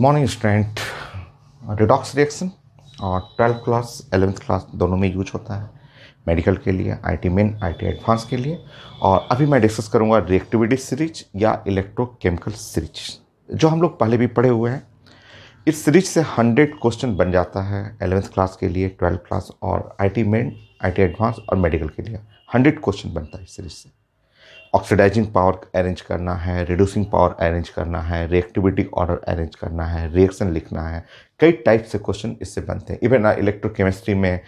Morning student redox reaction और twelfth class eleventh class दोनों में यूज़ होता है। मेडिकल के लिए आईटी मेन आईटी एडवांस के लिए। और अभी मैं डिस्कस करूँगा रिएक्टिविटी सीरीज़ या इलेक्ट्रोकेमिकल सीरीज़ जो हम लोग पहले भी पढ़े हुए हैं। इस सीरीज़ से हंड्रेड क्वेश्चन बन जाता है एलेवेंथ क्लास के लिए ट्वेल्थ क्लास और I T main I T advance और मेडिकल के लिए। हंड्रेड क्वेश्चन बनता है इस सीरीज़ से। ऑक्सीडाइजिंग पावर अरेंज करना है रिड्यूसिंग पावर अरेंज करना है रिएक्टिविटी ऑर्डर अरेंज करना है रिएक्शन लिखना है। कई टाइप से क्वेश्चन इससे बनते हैं। इवन इलेक्ट्रोकेमिस्ट्री में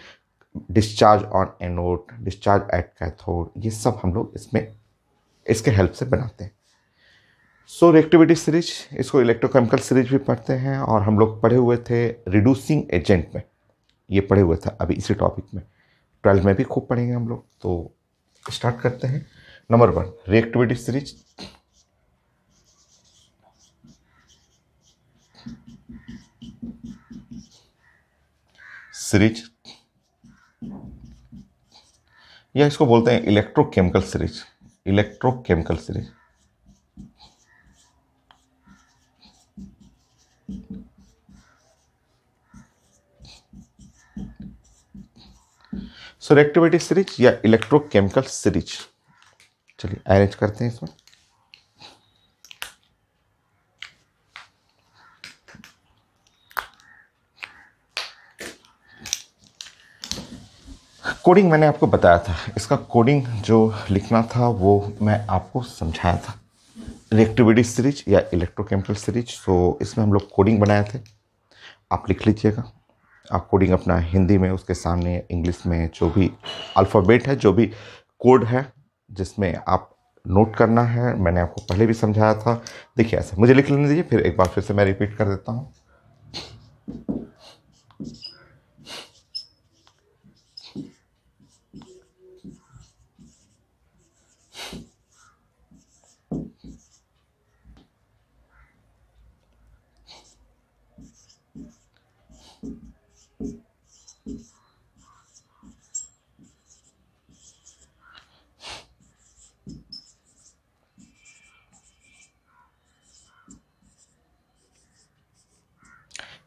discharge on anode discharge at cathode ये सब हम लोग इसमें, इसके हेल्प से बनाते हैं। सो रिएक्टिविटी सीरीज़ इसको इलेक्ट्रोकेमिकल सीरीज़ भी पढ़ते हैं और हम लोग पढ़े हुए थे रिड्यूसिंग एजेंट में। ये पढ़े हुए थे अभी इसी टॉपिक में। ट्वेल्थ में भी खूब पढ़ेंगे हम लोग तो स्टार्ट करते हैं। Number one reactivity series series या इसको बोलते हैं electrochemical series electrochemical series so reactivity series या इलेक्ट्रोकेमिकल सीरीज़ चलिए अरेंज करते हैं इसमें। कोडिंग मैंने आपको बताया था। इसका कोडिंग जो लिखना था, वो मैं आपको समझाया था। रिएक्टिविटी सीरीज़ या इलेक्ट्रोकेमिकल सीरीज़ तो इसमें हम लोग कोडिंग बनाए थे। आप लिख लीजिएगा। आप कोडिंग अपना हिंदी में, उसके सामने इंग्लिश में, जो भी अल्फ़ाबेट है, जो भी कोड है जिसमें आप नोट करना है, मैंने आपको पहले भी समझाया था। देखिए, ऐसे मुझे लिख लेने दीजिए, फिर एक बार फिर से मैं रिपीट कर देता हूँ।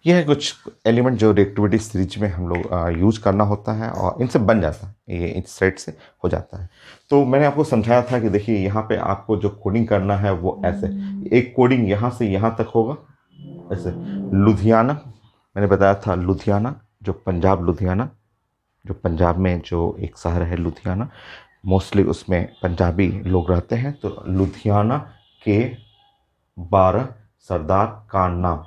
ये है कुछ एलिमेंट जो रिएक्टिविटी सीरीज़ में हम लोग यूज़ करना होता है और इनसे बन जाता है। ये इस सेट से हो जाता है। तो मैंने आपको समझाया था कि देखिए यहाँ पे आपको जो कोडिंग करना है वो ऐसे। एक कोडिंग यहाँ से यहाँ तक होगा। ऐसे लुधियाना मैंने बताया था लुधियाना जो पंजाब लुधियाना जो पंजाब में जो एक शहर है लुधियाना मोस्टली उसमें पंजाबी लोग रहते हैं। तो लुधियाना के बारह सरदार का नाम।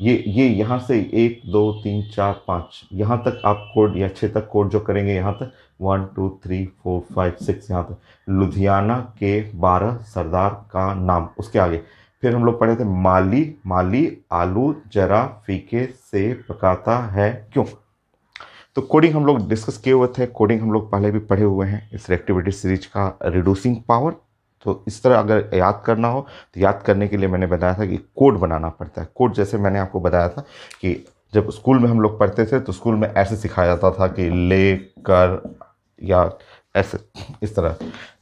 ये ये यहाँ से एक, दो, तीन, चार, पाँच। यहाँ तक आप कोड या छः तक कोड जो करेंगे यहाँ तक, one, two, three, four, five, six यहाँ तक। लुधियाना के बारह सरदार का नाम, उसके आगे। फिर हम लोग पढ़े थे माली माली, आलू, जरा, फीके, से पकाता है, क्यों? तो कोडिंग हम लोग डिस्कस किए हुए थे, कोडिंग हम लोग पहले भी पढ़े हुए हैं इस एक्टिविटी सीरीज़ का रिड्यूसिंग पावर तो इस तरह अगर याद करना हो तो याद करने के लिए मैंने बताया था कि कोड बनाना पड़ता है। कोड जैसे मैंने आपको बताया था कि जब स्कूल में हम लोग पढ़ते थे तो स्कूल में ऐसे सिखाया जाता था कि ले, कर या ऐसे, इस तरह।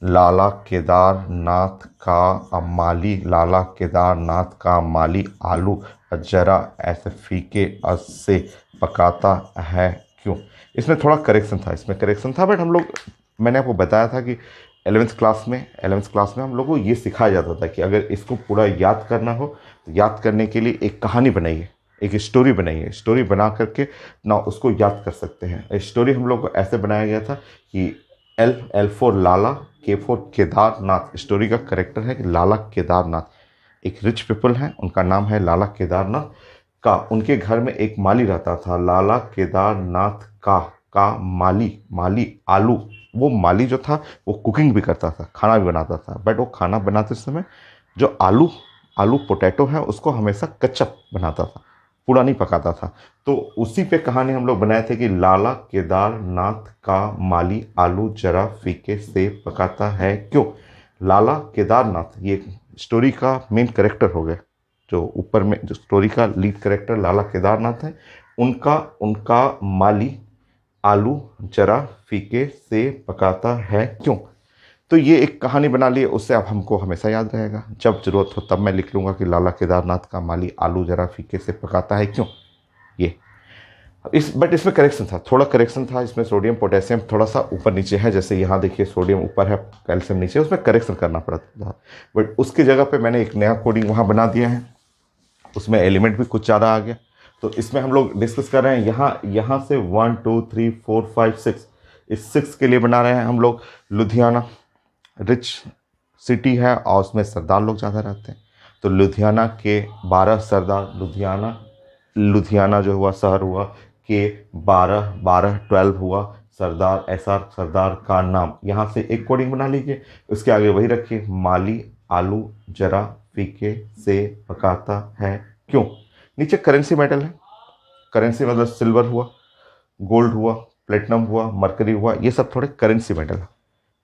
लाला केदार नाथ का माली लाला केदार नाथ का माली आलू जरा ऐसे फीके से पकाता है, क्यों? इसमें थोड़ा करेक्शन था, इसमें करेक्शन था बट हम लोग, मैंने आपको बताया था कि एलेवेंथ क्लास में एलेवेंथ क्लास में हम लोग को ये सिखाया जाता था कि अगर इसको पूरा याद करना हो तो याद करने के लिए एक कहानी बनाइए, एक स्टोरी बनाइए। स्टोरी बना करके ना उसको याद कर सकते हैं। स्टोरी हम लोग को ऐसे बनाया गया था कि एल एल फोर लाला के फोर केदारनाथ स्टोरी का करेक्टर है कि लाला केदारनाथ एक रिच पीपल हैं, उनका नाम है लाला केदारनाथ का, उनके घर में एक माली रहता था लाला केदारनाथ का का माली माली आलू। वो माली जो था, वो कुकिंग भी करता था, खाना भी बनाता था। बट वो खाना बनाते समय जो आलू आलू पोटैटो है, उसको हमेशा कच्चा बनाता था, पूरा नहीं पकाता था। तो उसी पे कहानी हम लोग बनाए थे कि लाला केदारनाथ का माली आलू जरा फीके से पकाता है। क्यों? लाला केदारनाथ, ये स्टोरी का मेन करेक्टर हो गया। जो ऊपर में, जो स्टोरी का लीड करेक्टर लाला केदारनाथ है, उनका उनका माली आलू, जरा फीके से पकाता है क्यों? तो ये एक कहानी बना ली, उससे अब हमको हमेशा याद रहेगा। जब ज़रूरत हो तब मैं लिख लूँगा कि लाला केदारनाथ का माली आलू, जरा फीके से पकाता है क्यों? ये। इस बट इसमें करेक्शन था, थोड़ा करेक्शन था, इसमें सोडियम पोटेशियम थोड़ा सा ऊपर नीचे है, जैसे यहाँ देखिए सोडियम ऊपर है कैल्शियम नीचे, उसमें करेक्शन करना पड़ता था। बट उसकी जगह पे मैंने एक नया कोडिंग वहाँ बना दिया है, उसमें एलिमेंट भी कुछ ज़्यादा आ गया। तो इसमें हम लोग डिस्कस कर रहे हैं, यहाँ यहाँ से one two three four five six इस सिक्स के लिए बना रहे हैं हम लोग लुधियाना। रिच सिटी है और उसमें सरदार लोग ज़्यादा रहते हैं। तो लुधियाना के बारह सरदार, लुधियाना लुधियाना जो हुआ, शहर हुआ, के बारह बारह ट्वेल्व हुआ, सरदार आर सरदार का नाम। यहाँ से एक कोडिंग बना लीजिए, उसके आगे वही रखिए, माली, आलू, जरा, फीके, से, पकाता है, क्यों? नीचे करेंसी मेटल है। करेंसी मतलब सिल्वर हुआ गोल्ड हुआ प्लेटिनम हुआ मरकरी हुआ, ये सब थोड़े करेंसी मेटल है।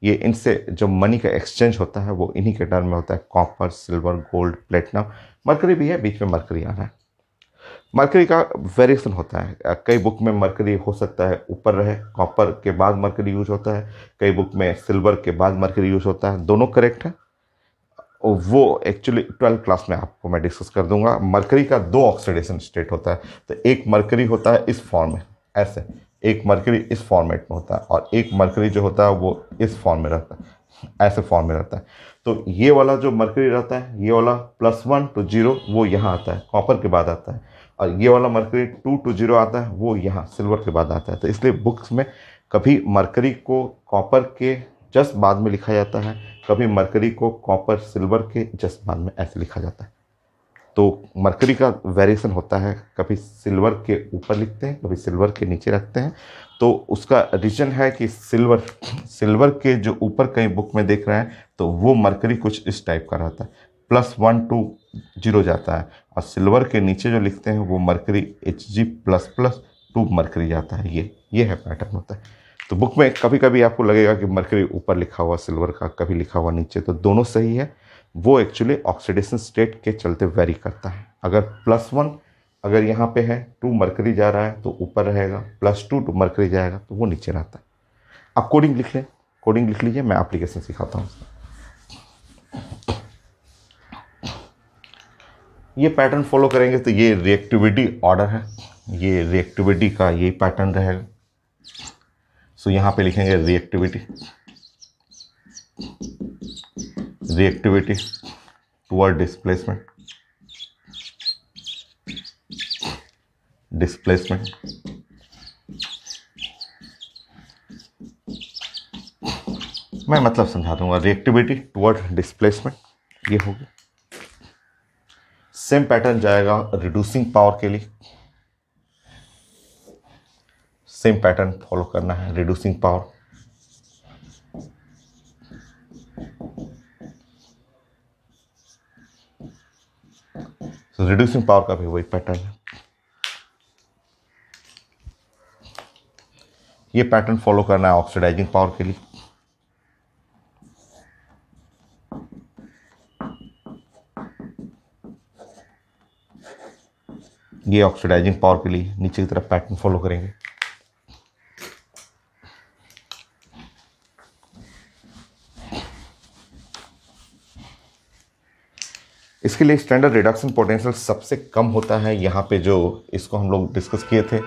ये इनसे जो मनी का एक्सचेंज होता है, वो इन्हीं के टर्म में होता है। Copper silver gold platinum mercury भी है, बीच में मरकरी आ रहा है। मरकरी का वेरिएशन होता है। कई बुक में मरकरी हो सकता है, ऊपर रहे कॉपर के बाद मरकरी यूज़ होता है, कई बुक में सिल्वर के बाद मरकरी यूज़ होता है। दोनों करेक्ट है। और वो एक्चुअली ट्वेल्थ क्लास में आपको मैं डिस्कस कर दूँगा। मरकरी का दो ऑक्सीडेशन स्टेट होता है। तो एक मरकरी होता है इस फॉर्म में। ऐसे। एक मरकरी इस फॉर्मेट में होता है और एक मरकरी जो होता है वो इस फॉर्म में रहता है। ऐसे फॉर्म में रहता है। तो ये वाला जो मरकरी रहता है, ये वाला प्लस वन टू ज़ीरो वो यहाँ आता है। कॉपर के बाद आता है। और ये वाला मरकरी टू टू ज़ीरो आता है, वो यहाँ सिल्वर के बाद आता है। तो इसलिए बुक्स में कभी मरकरी को कॉपर के जस्ट बाद में लिखा जाता है। कभी मरकरी को कॉपर सिल्वर के जस्ट बाद में ऐसे लिखा जाता है। तो मरकरी का वेरिएशन होता है। कभी सिल्वर के ऊपर लिखते हैं, कभी सिल्वर के नीचे रखते हैं। तो उसका रीजन है कि सिल्वर सिल्वर के जो ऊपर कहीं बुक में देख रहे हैं तो वो मरकरी कुछ इस टाइप का रहता है। प्लस वन टू ज़ीरो जाता है। और सिल्वर के नीचे जो लिखते हैं, वो mercury H G plus plus two mercury जाता है। ये ये है पैटर्न होता है। तो बुक में कभी कभी आपको लगेगा कि मरकरी ऊपर लिखा हुआ सिल्वर का कभी लिखा हुआ, नीचे तो दोनों सही है। वो एक्चुअली ऑक्सीडेशन स्टेट के चलते वेरी करता है। अगर प्लस वन अगर यहाँ पे है टू मरकरी जा रहा है तो ऊपर रहेगा। प्लस टू टू मरकरी जाएगा तो वो नीचे रहता है। आप कोडिंग लिख लें। कोडिंग लिख लीजिए, मैं एप्लीकेशन सिखाता हूँ ये पैटर्न फॉलो करेंगे तो ये रिएक्टिविटी ऑर्डर है। ये रिएक्टिविटी का ये पैटर्न रहेगा। सो यहाँ पे लिखेंगे reactivity reactivity toward displacement displacement मैं मतलब समझा दूँगा रिएक्टिविटी टुवर्ड डिस्प्लेसमेंट ये होगी सेम पैटर्न जाएगा रिड्यूसिंग पावर के लिए। सेम पैटर्न फॉलो करना है रिड्यूसिंग पावर रिड्यूसिंग पावर का भी वही पैटर्न है। ये पैटर्न फॉलो करना है ऑक्सीडाइजिंग पावर के लिए। ये ऑक्सीडाइजिंग पावर के लिए नीचे की तरफ़ पैटर्न फॉलो करेंगे। इसके लिए स्टैंडर्ड रिडक्शन पोटेंशियल सबसे कम होता है। यहाँ पे जो इसको हम लोग डिस्कस किए थे,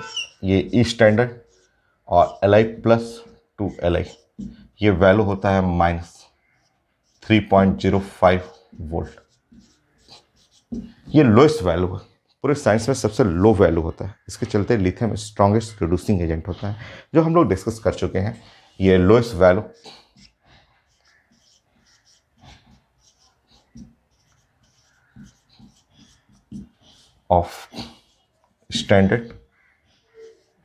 ये ई स्टैंडर्ड और L I plus two L I ये वैल्यू होता है minus three point zero five volt ये लोएस्ट वैल्यू है। पूरे साइंस में सबसे लो वैल्यू होता है। इसके चलते लिथियम स्ट्रॉन्गेस्ट रिड्यूसिंग एजेंट होता है, जो हम लोग डिस्कस कर चुके हैं। ये lowest value of standard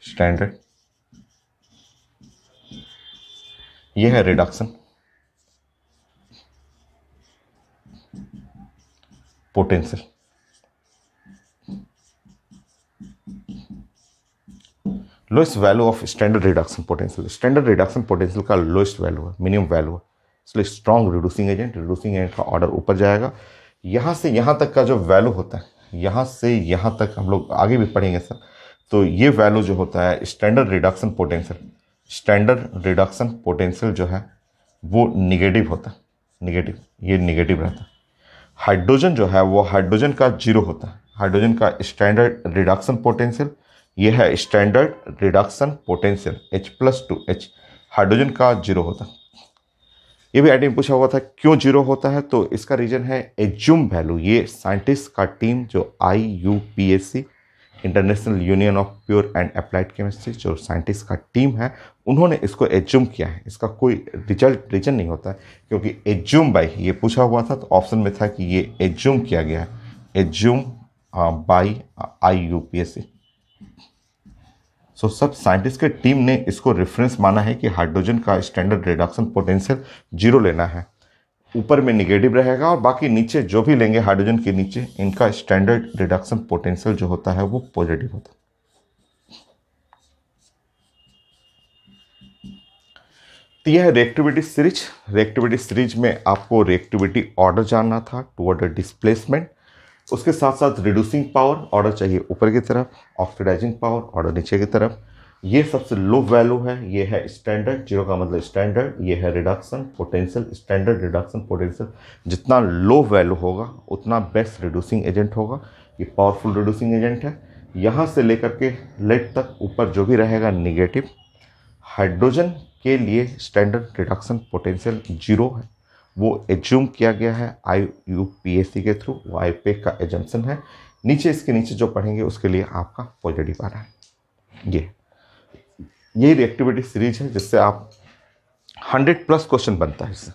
standard. यह है reduction potential lowest value of standard reduction potential standard reduction potential का लोएस्ट वैल्यू है मिनिमम वैल्यू है. इसलिए strong reducing agent reducing agent का ऑर्डर ऊपर जाएगा. यहाँ से यहाँ तक का जो वैल्यू होता है यहाँ से यहाँ तक हम लोग आगे भी पढ़ेंगे सर। तो ये वैल्यू जो होता है standard reduction potential standard reduction potential जो है, वो निगेटिव होता है। निगेटिव ये निगेटिव रहता है। हाइड्रोजन जो है, वो हाइड्रोजन का ज़ीरो होता है। हाइड्रोजन का स्टैंडर्ड रिडक्शन पोटेंशियल ये है standard reduction potential H plus two H hydrogen का ज़ीरो होता है। ये भी आइडिया पूछा हुआ था, क्यों ज़ीरो होता है? तो इसका रीजन है एज्यूम वैल्यू। ये साइंटिस्ट का टीम जो I U P S C international union of pure and applied chemistry जो साइंटिस्ट का टीम है, उन्होंने इसको एज्यूम किया है। इसका कोई रिज़ल्ट, रीजन नहीं होता है क्योंकि एज्यूम बाई ये पूछा हुआ था तो ऑप्शन में था कि ये एज्यूम किया गया है। Assume by I U P S C so सब साइंटिस्ट के टीम ने इसको रेफरेंस माना है कि हाइड्रोजन का स्टैंडर्ड रिडक्शन पोटेंशियल ज़ीरो लेना है। ऊपर में निगेटिव रहेगा और बाकी नीचे जो भी लेंगे हाइड्रोजन के नीचे, इनका स्टैंडर्ड रिडक्शन पोटेंशियल जो होता है वो पॉजिटिव होता है। तो यह रिएक्टिविटी सीरीज़ रिएक्टिविटी सीरीज़ में आपको रिएक्टिविटी ऑर्डर जानना था टुवर्ड डिस्प्लेसमेंट उसके साथ साथ रिड्यूसिंग पावर ऑर्डर चाहिए ऊपर की तरफ़ ऑक्सीडाइजिंग पावर ऑर्डर नीचे की तरफ़। ये सबसे लो वैल्यू है, ये है स्टैंडर्ड ज़ीरो का मतलब स्टैंडर्ड ये है reduction potential standard reduction potential जितना लो वैल्यू होगा, उतना बेस्ट रिड्यूसिंग एजेंट होगा। ये पावरफुल रिड्यूसिंग एजेंट है। यहाँ से लेकर के लेट तक ऊपर जो भी रहेगा निगेटिव हाइड्रोजन के लिए स्टैंडर्ड रिडक्शन पोटेंशियल ज़ीरो है। वो एज्यूम किया गया है I U P S C के थ्रू वो आई पे का एजम्पन है। नीचे इसके नीचे जो पढ़ेंगे, उसके लिए आपका पॉजिटिव आ रहा है। ये यही रिएक्टिविटी सीरीज़ है, जिससे आप हंड्रेड प्लस क्वेश्चन बनता है इससे।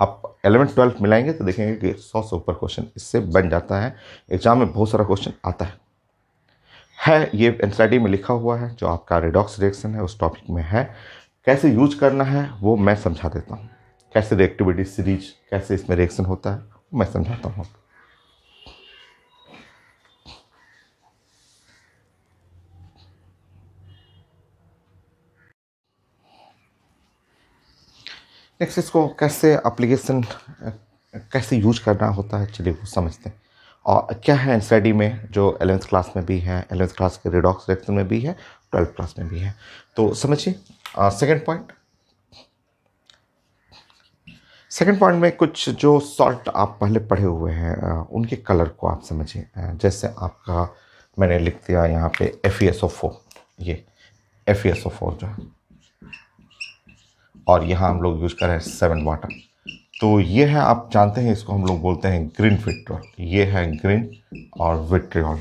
आप एलेवेंथ ट्वेल्थ मिलाएँगे तो देखेंगे कि सौ से ऊपर क्वेश्चन इससे बन जाता है। एग्ज़ाम में बहुत सारा क्वेश्चन आता है। है, ये एन में लिखा हुआ है, जो आपका रिडॉक्स रिएक्शन है, उस टॉपिक में है। कैसे यूज़ करना है, वो मैं समझा देता हूँ। कैसे रिएक्टिविटी सीरीज़ कैसे इसमें रिएक्शन होता है, मैं समझाता हूँ नेक्स्ट इसको कैसे एप्लीकेशन कैसे यूज़ करना होता है, चलिए वो समझते हैं। और क्या है एन में, जो एलेवेंथ क्लास में भी है एलेवेंथ क्लास के रिडॉक्स रिएक्शन में भी है ट्वेल्थ क्लास में भी है। तो समझिए सेकेंड पॉइंट सेकेंड पॉइंट में कुछ जो सॉल्ट आप पहले पढ़े हुए हैं उनके कलर को आप समझिए। जैसे आपका, मैंने लिख दिया यहाँ पे F E S O four ये F E S O four जो है। और यहाँ हम लोग यूज़ कर रहे हैं सेवन वाटर तो ये है, आप जानते हैं, इसको हम लोग बोलते हैं ग्रीन विट्रॉल ये है ग्रीन और विट्रियोल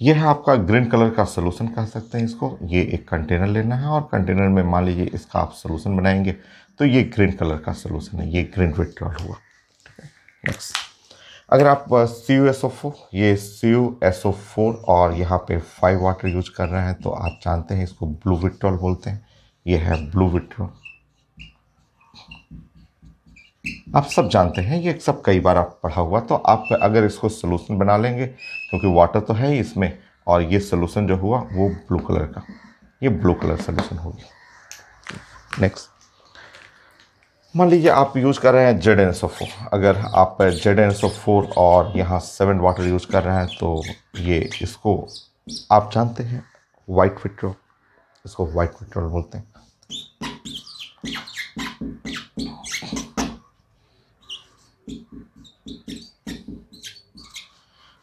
ये है आपका ग्रीन कलर का सोलूशन कह सकते हैं इसको। ये एक कंटेनर लेना है और कंटेनर में मान लीजिए इसका आप सोलूशन बनाएँगे तो ये ग्रीन कलर का सोलूशन है, ये ग्रीन विट्रॉल हुआ। नेक्स्ट अगर आप C U S O four ये C U S O four और यहाँ पे फाइव वाटर यूज़ कर रहे हैं तो आप जानते हैं इसको ब्लू विट्रॉल बोलते हैं। ये है ब्लू विट्रॉल आप सब जानते हैं, ये सब कई बार आप पढ़ा हुआ तो आप अगर इसको सोलूशन बना लेंगे, क्योंकि वाटर तो है ही इसमें, और ये सोलूशन जो हुआ, वो ब्लू कलर का, ये ब्लू कलर सोल्यूशन होगी नेक्स्ट मान लीजिए आप यूज़ कर रहे हैं जेड एन एस अगर आप जेड एन एस फोर और यहाँ सेवन वाटर यूज़ कर रहे हैं तो ये इसको आप जानते हैं वाइट पेट्रोल इसको वाइट पेट्रोल बोलते हैं।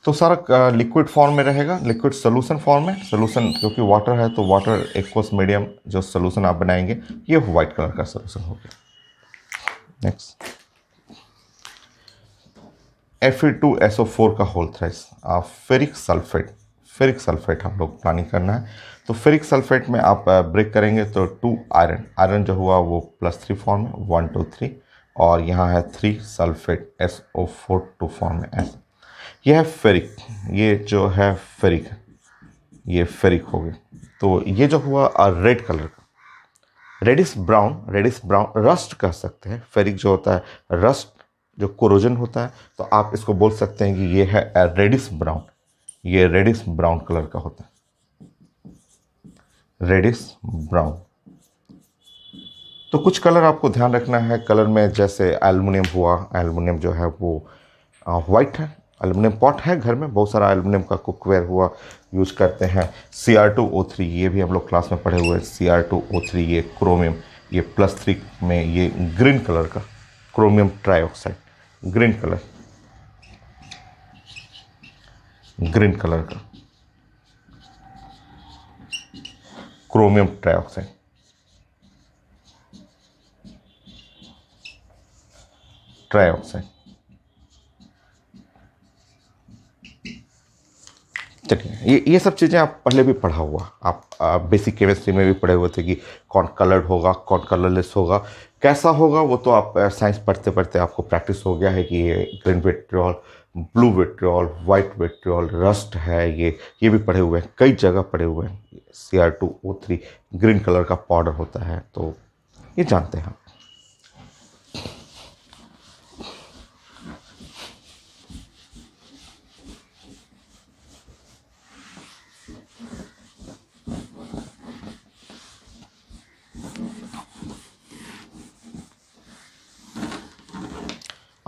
तो सारा लिक्विड फॉर्म में रहेगा लिक्विड सोल्यूशन फॉर्म में। सोल्यूशन क्योंकि वाटर है तो वाटर एक्वस मीडियम जो सोल्यूशन आप बनाएँगे, ये वाइट कलर का सोल्यूशन हो गया। Next F two S O four का whole thrice ferric sulphate ferric sulphate हम लोग प्लानिंग करना है। तो फेरिक सल्फेट में आप ब्रेक करेंगे तो टू आयरन आयरन जो हुआ, वो प्लस थ्री फॉर्म में वन टू थ्री और यहाँ है three sulphate S O four two form में ऐसे। यह है फेरिक। ये जो है फेरिक। ये फेरिक हो गया। तो ये जो हुआ रेड कलर का। Reddish brown reddish brown rust कह सकते हैं। फेरिक जो होता है रस्ट जो कोरोजन होता है तो आप इसको बोल सकते हैं कि ये है रेडिस ब्राउन ये रेडिस ब्राउन कलर का होता है। रेडिस ब्राउन तो कुछ कलर आपको ध्यान रखना है। कलर में जैसे एल्युमिनियम हुआ एल्युमिनियम जो है वो वाइट है। एल्यूमिनियम पॉट है, घर में बहुत सारा एल्यूमिनियम का कुकवेयर हुआ यूज़ करते हैं। C R two O three ये भी हम लोग क्लास में पढ़े हुए हैं। C R two O three ये क्रोमियम ये प्लस थ्री में ये ग्रीन कलर का chromium trioxide green colour green colour का क्रोमियम ट्राईऑक्साइड ट्राईऑक्साइड चलिए ये ये सब चीज़ें आप पहले भी पढ़ा हुआ। आप, आप बेसिक केमिस्ट्री में भी पढ़े हुए थे कि कौन कलर्ड होगा कौन कलरलेस होगा। कैसा होगा वो तो आप साइंस पढ़ते पढ़ते आपको प्रैक्टिस हो गया है कि ये green vitriol blue vitriol white vitriol rust है ये। ये भी पढ़े हुए हैं कई जगह पढ़े हुए हैं। C R two O three green colour का पाउडर होता है तो ये जानते हैं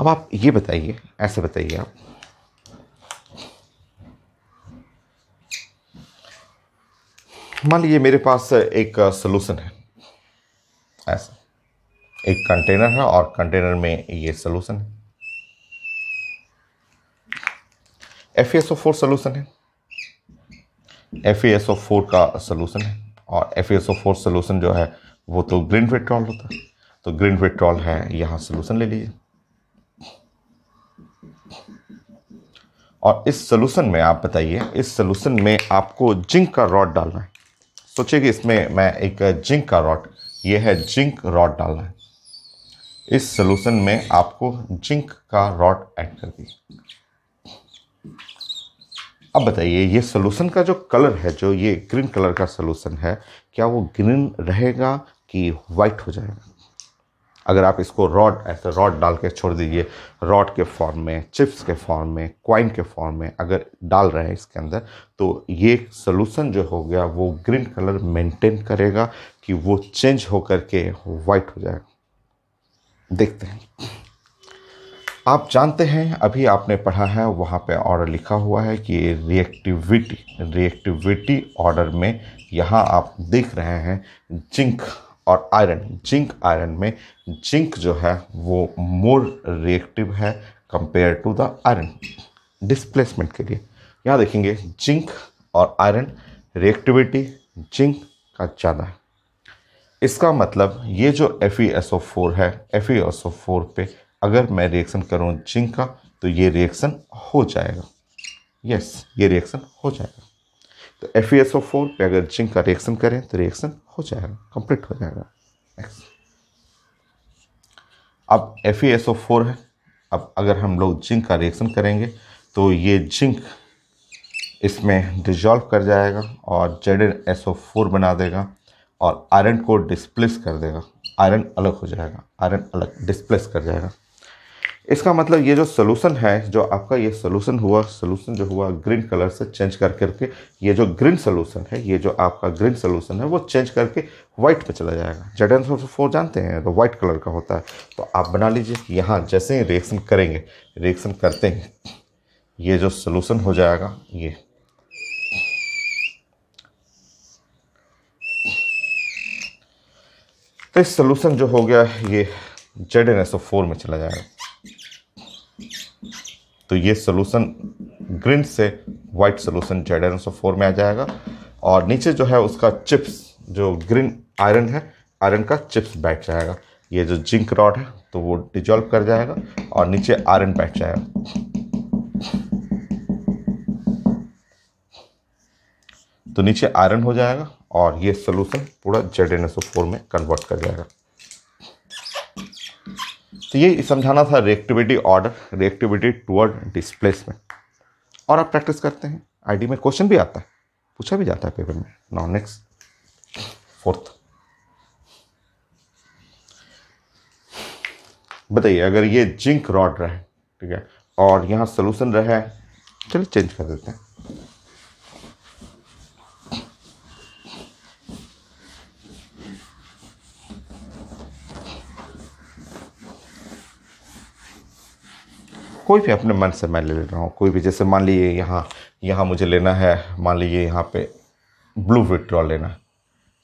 अब आप ये बताइए, ऐसे बताइए आप। मान लीजिए मेरे पास एक सोल्यूशन है। ऐसा। एक कंटेनर है और कंटेनर में ये सोल्यूशन है। F S O four solution है। एफ़ एस ओ फोर का सोल्यूशन है और F S O four solution जो है, वो तो ग्रीन पेट्रोल होता। है तो ग्रीन पेट्रोल है, यहाँ सोल्यूशन ले लीजिए। और इस सोल्यूशन में आप बताइए, इस सोल्यूशन में आपको जिंक का रॉड डालना है। सोचिए कि इसमें मैं एक जिंक का रॉड ये है जिंक रॉड डालना है। इस सोल्यूशन में आपको जिंक का रॉड ऐड कर दिए अब बताइए, ये सोल्यूशन का जो कलर है, जो ये ग्रीन कलर का सोल्यूशन है, क्या वो ग्रीन रहेगा कि वाइट हो जाएगा? अगर आप इसको रॉड, ऐसे रॉड डाल के छोड़ दीजिए, रॉड के फॉर्म में, चिप्स के फॉर्म में क्वाइन के फॉर्म में अगर डाल रहे हैं इसके अंदर तो ये सोलूसन जो हो गया, वो ग्रीन कलर मेंटेन करेगा कि वो चेंज होकर के वाइट हो जाएगा देखते हैं। आप जानते हैं, अभी आपने पढ़ा है, वहाँ पे ऑर्डर लिखा हुआ है कि रिएक्टिविटी रिएक्टिविटी ऑर्डर में यहाँ आप देख रहे हैं, जिंक और आयरन जिंक आयरन में जिंक जो है वो मोर रिएक्टिव है compare to the iron displacement के लिए। यहाँ देखेंगे जिंक और आयरन रिएक्टिविटी जिंक का ज़्यादा। है इसका मतलब ये जो F E S O four है F E S O four पे अगर मैं रिएक्शन करूँ जिंक का तो ये रिएक्शन हो जाएगा। यस yes, ये रिएक्शन हो जाएगा। तो F E S O four पे अगर जिंक का रिएक्शन करें तो रिएक्शन हो जाएगा कंप्लीट हो जाएगा। अब F E S O four है, अब अगर हम लोग जिंक का रिएक्शन करेंगे तो ये जिंक इसमें डिजॉल्व कर जाएगा और Z N S O four बना देगा और आयरन को डिस्प्लेस कर देगा। आयरन अलग हो जाएगा आयरन अलग डिस्प्लेस कर जाएगा। इसका मतलब ये जो सोल्यूशन है, जो आपका ये सोल्यूशन हुआ सोल्यूशन जो हुआ ग्रीन कलर से चेंज कर करके, ये जो ग्रीन सोल्यूशन है, ये जो आपका ग्रीन सोल्यूशन है, वो चेंज करके वाइट पे चला जाएगा। जेड एन फोर जानते हैं तो वाइट कलर का होता है। तो आप बना लीजिए, यहाँ जैसे ही रिएक्शन करेंगे रिएक्शन करते हैं, ये जो सोल्यूशन हो जाएगा, ये। तो इस सोल्यूशन जो हो गया, ये Z N S O four में चला जाएगा। तो ये सोल्यूशन ग्रीन से white solution Z N O four में आ जाएगा। और नीचे जो है उसका चिप्स जो ग्रीन आयरन है आयरन का चिप्स बैठ जाएगा। ये जो जिंक रॉड है तो वो डिजॉल्व कर जाएगा और नीचे आयरन बैठ जाएगा। तो नीचे आयरन हो जाएगा और ये सोल्यूशन पूरा Z N S O four में कन्वर्ट कर जाएगा। तो ये समझाना था reactivity order reactivity toward displacement और आप प्रैक्टिस करते हैं। आईडी में क्वेश्चन भी आता है। पूछा भी जाता है पेपर में। नाउ नेक्स्ट फोर्थ बताइए, अगर ये जिंक रॉड रहे ठीक है, और यहाँ सोल्यूशन रहे चलिए चेंज कर देते हैं। कोई भी अपने मन से मैं ले ले रहा हूँ, कोई भी, जैसे मान लीजिए यहाँ यहाँ मुझे लेना है, मान लीजिए यहाँ पे ब्लू विट्रॉल लेना है।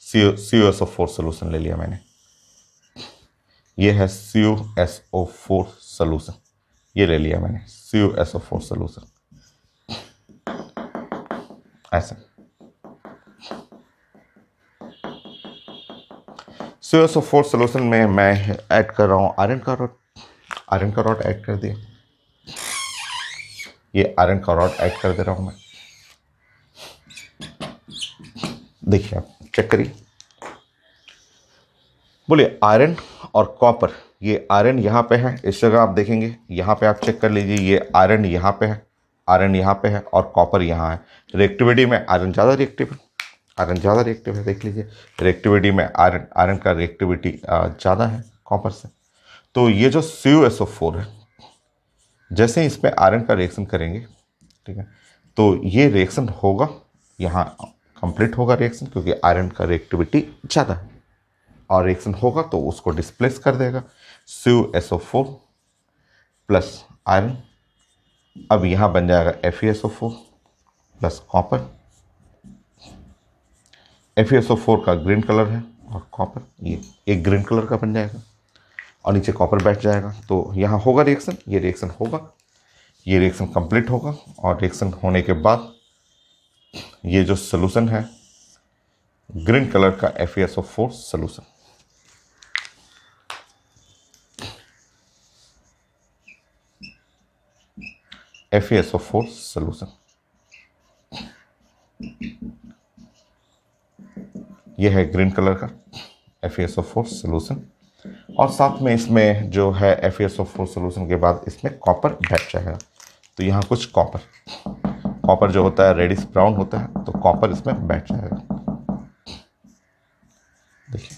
C C S O four solution ले लिया मैंने। ये है C S O four solution ये ले लिया मैंने C S O four solution ऐसा। C S O four solution में मैं ऐड कर रहा हूँ आयरन का रॉड आयरन का रॉड ऐड कर दिया। ये आयरन का रॉड ऐड कर दे रहा हूँ मैं। देखिए आप चेक करिए। बोलिए, आयरन और कॉपर ये आयरन यहाँ पे है, इस जगह आप देखेंगे, यहाँ पे आप चेक कर लीजिए, ये आयरन यहाँ पे है, आयरन यहाँ पे है और कॉपर यहाँ है। रिएक्टिविटी में आयरन ज़्यादा रिएक्टिव है। आयरन ज़्यादा रिएक्टिव है, देख लीजिए। रिएक्टिविटी में आयरन आयरन का रिएक्टिविटी ज़्यादा है कॉपर से। तो ये जो सी है जैसे ही इसमें आयरन का रिएक्शन करेंगे, ठीक है? तो ये रिएक्शन होगा, यहाँ कंप्लीट होगा रिएक्शन क्योंकि आयरन का रिएक्टिविटी ज़्यादा है। और रिएक्शन होगा तो उसको डिस्प्लेस कर देगा। C S O four plus iron अब यहाँ बन जाएगा F E S O four plus copper F E S O four का ग्रीन कलर है और कॉपर ये एक ग्रीन कलर का बन जाएगा। और नीचे कॉपर बैठ जाएगा। तो यहाँ होगा रिएक्शन ये रिएक्शन होगा, ये रिएक्शन कंप्लीट होगा और रिएक्शन होने के बाद ये जो सोल्यूशन है ग्रीन कलर का F S O four solution F S O four solution ये है ग्रीन कलर का F S O four solution और साथ में इसमें जो है F S O four solution के बाद इसमें कॉपर बैठ जाएगा तो यहाँ कुछ कॉपर कॉपर जो होता है रेडिस ब्राउन होता है तो कॉपर इसमें बैठ जाएगा देखिए।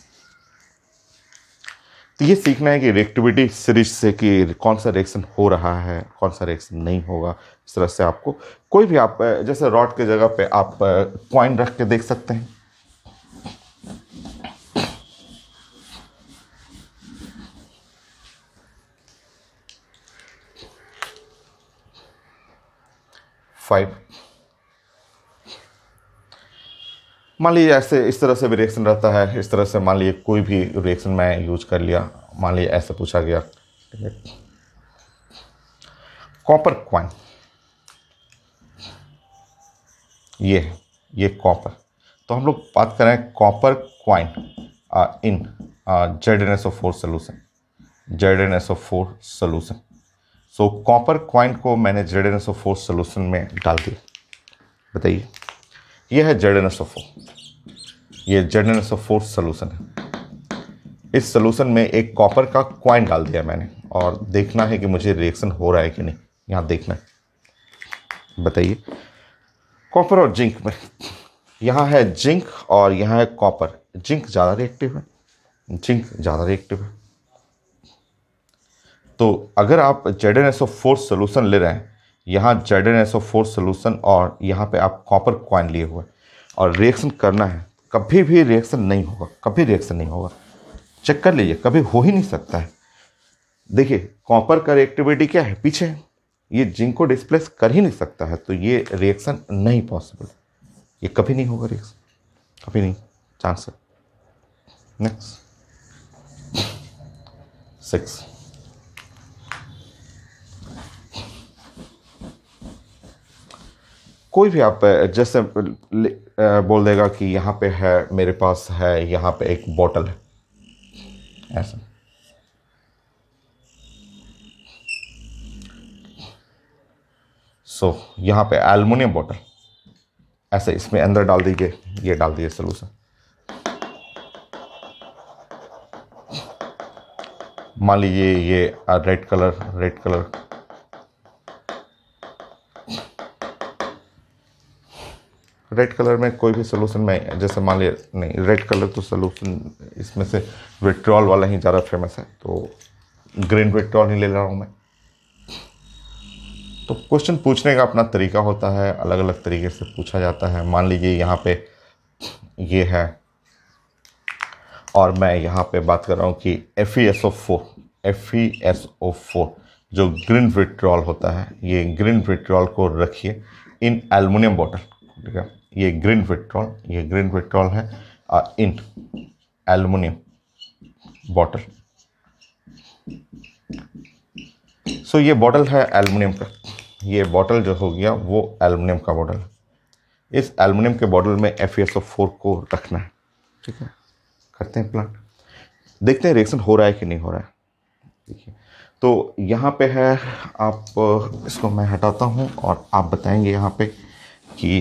तो ये सीखना है कि रिएक्टिविटी सीरीज़ से कि कौन सा रिएक्शन हो रहा है, कौन सा रिएक्शन नहीं होगा। इस तरह से आपको कोई भी आप, जैसे रॉड के जगह पे आप कॉइन रख के देख सकते हैं। फाइव मान लीजिए ऐसे इस तरह से भी रिएक्शन रहता है, इस तरह से मान लीजिए कोई भी रिएक्शन मैं यूज़ कर लिया, मान लीजिए ऐसे पूछा गया। कॉपर क्वाइन ये है ये कॉपर तो हम लोग बात करें copper coin in Z N S O four solution Z N S O four solution so copper coin को मैंने Z N S O four solution में डाल दिया। बताइए। यह है Z N S O four ये Z N S O four solution है। इस सोल्यूशन में एक कॉपर का क्वाइन डाल दिया मैंने और देखना है कि मुझे रिएक्शन हो रहा है कि नहीं। यहाँ देखना है। बताइए। कॉपर और जिंक में। यहाँ है जिंक और यहाँ है कॉपर जिंक ज़्यादा रिएक्टिव है। जिंक ज़्यादा रिएक्टिव है। तो अगर आप Z N S four solution ले रहे हैं, यहाँ Z N S four solution और यहाँ पे आप कॉपर क्वाइन लिए हुए और रिएक्शन करना है, कभी भी रिएक्शन नहीं होगा, कभी रिएक्शन नहीं होगा। चेक कर लीजिए, कभी हो ही नहीं सकता है। देखिए कॉपर का रिएक्टिविटी क्या है? पीछे ये जिंक को डिस्प्लेस कर ही नहीं सकता है तो ये रिएक्शन नहीं पॉसिबल ये कभी नहीं होगा रिएक्शन कभी नहीं। चांस है। नेक्स्ट सिक्स कोई भी आप जैसे बोल देगा कि यहाँ पे है मेरे पास है यहाँ पे एक बोतल है। ऐसा। सो so, यहाँ पे एलुमिनियम बोतल। ऐसे इसमें अंदर डाल दीजिए ये डाल दीजिए सोलूशन मान लीजिए ये red colour red colour red colour में कोई भी सोल्यूशन में, जैसे मान लिया, नहीं रेड कलर तो सोल्यूशन इसमें से विट्रॉल वाला ही ज़्यादा फ़ेमस है तो ग्रीन विट्रॉल ही ले रहा हूँ मैं। तो क्वेश्चन पूछने का अपना तरीका होता है अलग अलग तरीके से पूछा जाता है। मान लीजिए यहाँ पे ये है, और मैं यहाँ पे बात कर रहा हूँ कि F E S O four F E S O four जो ग्रीन विट्रॉल होता है, ये ग्रीन विट्रॉल को रखिए इन एल्युमिनियम बॉटल ठीक है? ये ग्रीन पेट्रोल ये ग्रीन पेट्रोल है इन एल्युमिनियम बॉटल सो ये बॉटल है एल्युमिनियम का। ये बॉटल जो हो गया वो एल्युमिनियम का बॉटल है। इस एल्युमिनियम के बॉटल में एफ़ एस फोर को रखना है। ठीक है। करते हैं प्लांट देखते हैं रिएक्शन हो रहा है कि नहीं हो रहा है। देखिए तो यहाँ पे है आप इसको मैं हटाता हूँ और आप बताएँगे यहाँ पे कि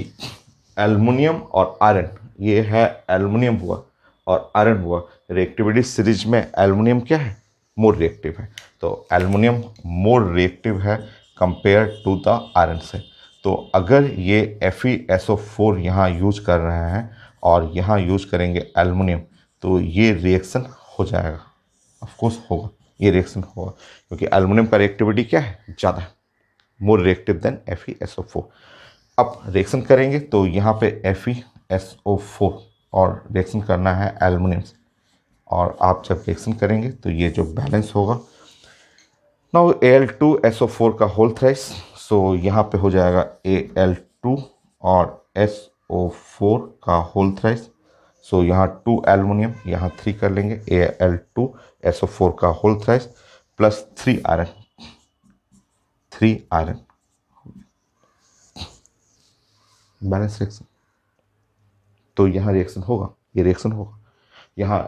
एल्युमिनियम और आयरन, ये है एल्युमिनियम हुआ और आयरन हुआ। रिएक्टिविटी सीरीज़ में एल्युमिनियम क्या है? मोर रिएक्टिव है। तो एल्युमिनियम मोर रिएक्टिव है कंपेयर टू द आयरन से। तो अगर ये F E S O four यहाँ यूज़ कर रहे हैं और यहाँ यूज़ करेंगे एल्युमिनियम तो ये रिएक्शन हो जाएगा। ऑफकोर्स होगा। ये रिएक्शन होगा। क्योंकि एल्युमिनियम का रिएक्टिविटी क्या है? ज़्यादा। है more reactive than F E S O four अब रिएक्शन करेंगे तो यहाँ पे फोर और रिएक्शन करना है एल्युमिनियम से और आप जब रिएक्शन करेंगे तो ये जो बैलेंस होगा। Now L two S O four का होल थ्राइस सो यहाँ पे हो जाएगा ए एल टू और एस ओ फोर का होल थ्राइस सो यहाँ टू एल्युमिनियम यहाँ थ्री कर लेंगे A L two S O four का whole thrice plus three iron three iron balance reaction तो यहाँ रिएक्शन होगा, ये रिएक्शन होगा। यहाँ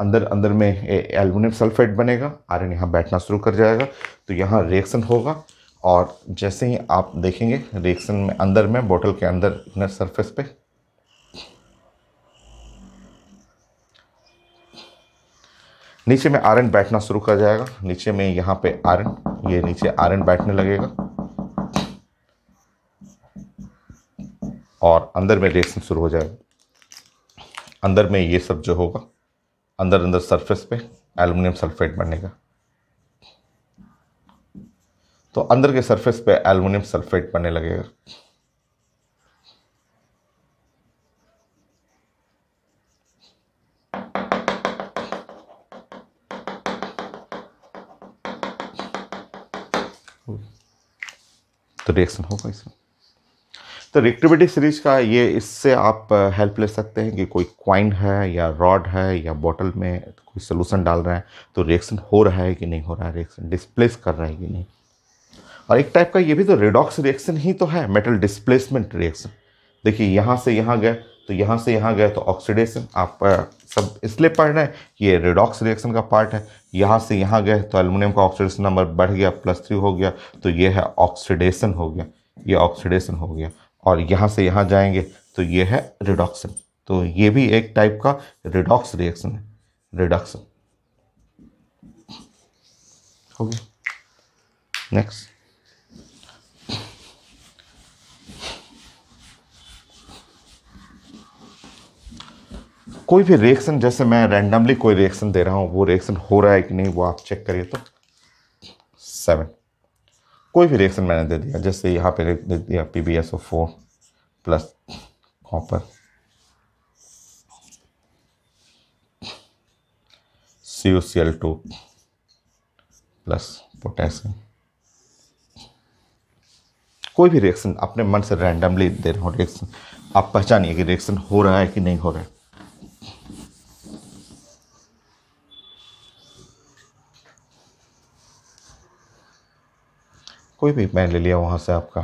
अंदर अंदर में एल्युमिनियम सल्फेट बनेगा, आयरन यहाँ बैठना शुरू कर जाएगा। तो यहाँ रिएक्शन होगा, और जैसे ही आप देखेंगे रिएक्शन में, अंदर में बोतल के अंदर इनर सरफेस पे। नीचे में आयरन बैठना शुरू कर जाएगा। नीचे में यहाँ पे आयरन, ये नीचे आयरन बैठने लगेगा। और अंदर में रिएक्शन शुरू हो जाएगा अंदर में ये सब जो होगा, अंदर अंदर सरफेस पे एल्युमिनियम सल्फेट बनेगा। तो अंदर के सरफेस पे एल्युमिनियम सल्फेट बनने लगेगा। तो रिएक्शन होगा इसमें। तो रिएक्टिविटी सीरीज़ का ये इससे आप हेल्प ले सकते हैं कि कोई क्वाइन है या रॉड है या बॉटल में कोई सोलूशन डाल रहे हैं तो रिएक्शन हो रहा है कि नहीं हो रहा है रिएक्शन डिस्प्लेस कर रहा है कि नहीं। और एक टाइप का ये भी तो रेडॉक्स रिएक्शन ही तो है मेटल डिस्प्लेसमेंट रिएक्शन देखिए, यहाँ से यहाँ गए तो यहाँ से यहाँ गए तो ऑक्सीडेशन आप सब इसलिए पढ़ रहे हैं कि ये रेडॉक्स रिएक्शन का पार्ट है। यहाँ से यहाँ गए तो एल्युमिनियम का ऑक्सीडेशन नंबर बढ़ गया प्लस थ्री हो गया तो ये है ऑक्सीडेशन हो गया, ये ऑक्सीडेशन हो गया। और यहाँ से यहाँ जाएँगे तो ये है रिडॉक्सन तो ये भी एक टाइप का रिडॉक्स रिएक्शन है। रिडक्शन हो गया। नेक्स्ट कोई भी रिएक्शन जैसे मैं रैंडमली कोई रिएक्शन दे रहा हूँ, वो रिएक्शन हो रहा है कि नहीं, वो आप चेक करिए तो। सेवन कोई भी रिएक्शन मैंने दे दिया। जैसे यहाँ पे दे दिया P B S O four plus copper C O C L two plus potassium कोई भी रिएक्शन अपने मन से रैंडमली दे रहा हूँ रिएक्शन आप पहचानिए कि रिएक्शन हो रहा है कि नहीं हो रहा है। कोई भी मैं ले लिया वहाँ से आपका?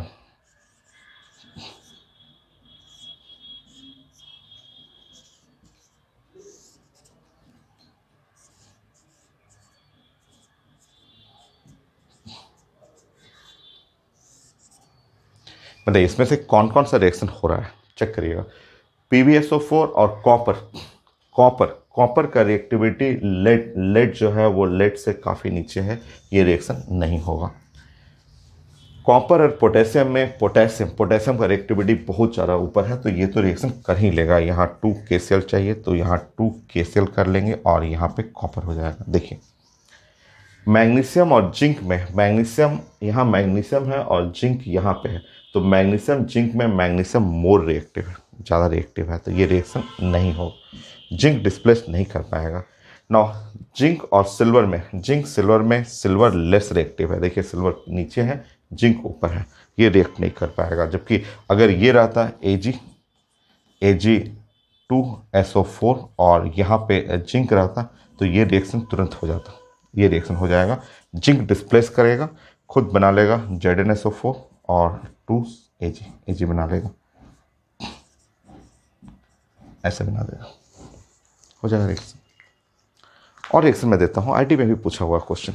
मतलब इसमें से कौन कौन सा रिएक्शन हो रहा है? चेक करिएगा। P V S O four और कॉपर कॉपर कॉपर का रिएक्टिविटी लेड लेड जो है वो लेड से काफ़ी नीचे है। ये रिएक्शन नहीं होगा। कॉपर और पोटेशियम में पोटेशियम पोटेशियम का रिएक्टिविटी बहुत ज़्यादा ऊपर है तो ये तो रिएक्शन कर ही लेगा। यहाँ टू के चाहिए तो यहाँ टू के कर लेंगे और यहाँ पे कॉपर हो जाएगा। देखिए, मैग्नीशियम और जिंक में, मैग्नीशियम, यहाँ मैग्नीशियम है और जिंक यहाँ पे है। तो मैग्नीशियम, जिंक में मैग्नीशियम मोर रिएक्टिव है, ज़्यादा रिएक्टिव है तो ये रिएक्शन नहीं हो, जिंक डिस्प्लेस नहीं कर पाएगा। नौ जिंक और सिल्वर में, जिंक, सिल्वर में, सिल्वर लेस रिएक्टिव है। देखिए, सिल्वर नीचे है जिंक ऊपर है, ये रिएक्ट नहीं कर पाएगा। जबकि अगर ये रहता A G A G two S O four और यहाँ पे जिंक रहता तो ये रिएक्शन तुरंत हो जाता। ये रिएक्शन हो जाएगा। जिंक डिस्प्लेस करेगा, खुद बना लेगा Z N S O four और two A G A G बना लेगा। ऐसे बना देगा। हो जाएगा रिएक्शन और रिएक्शन मैं देता हूँ। आईटी में भी पूछा हुआ क्वेश्चन